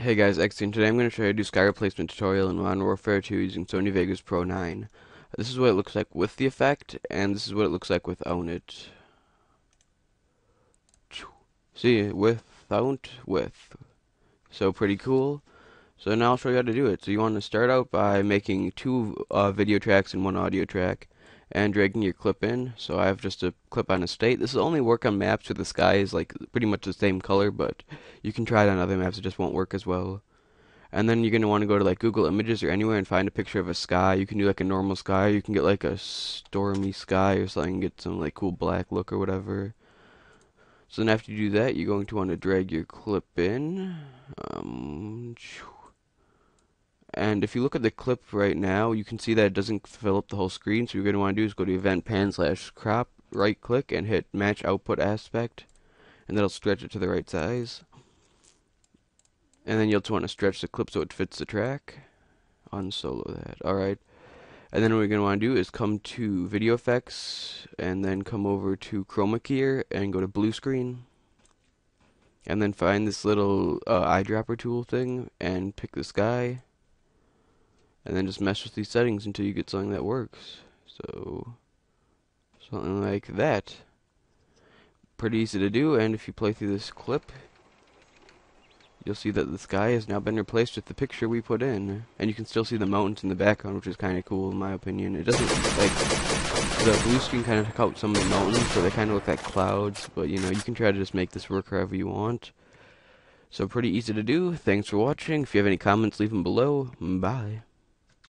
Hey guys, X and today I'm going to show you how to do sky replacement tutorial in Modern Warfare 2 using Sony Vegas Pro 9. This is what it looks like with the effect, and this is what it looks like without it. See, without, with. So pretty cool. So now I'll show you how to do it. So you want to start out by making two uh, video tracks and one audio track and dragging your clip in. So I have just a clip on Estate. This will only work on maps where the sky is like pretty much the same color, but you can try it on other maps. It just won't work as well. And then you're going to want to go to like Google Images or anywhere and find a picture of a sky. You can do like a normal sky. You can get like a stormy sky or something. Get some like cool black look or whatever. So then after you do that, you're going to want to drag your clip in. And if you look at the clip right now, you can see that it doesn't fill up the whole screen. So what you're going to want to do is go to Event Pan slash Crop, right click, and hit Match Output Aspect. And that'll stretch it to the right size. And then you'll just want to stretch the clip so it fits the track. Unsolo that. Alright. And then what we're going to want to do is come to Video Effects, and then come over to Chroma Key and go to Blue Screen. And then find this little uh, eyedropper tool thing, and pick the sky and then just mess with these settings until you get something that works. So, something like that. Pretty easy to do, and if you play through this clip, you'll see that the sky has now been replaced with the picture we put in. And you can still see the mountains in the background, which is kind of cool in my opinion. It doesn't, like, the blue screen kind of took out some of the mountains, so they kind of look like clouds, but you know, you can try to just make this work however you want. So pretty easy to do. Thanks for watching. If you have any comments, leave them below. Bye.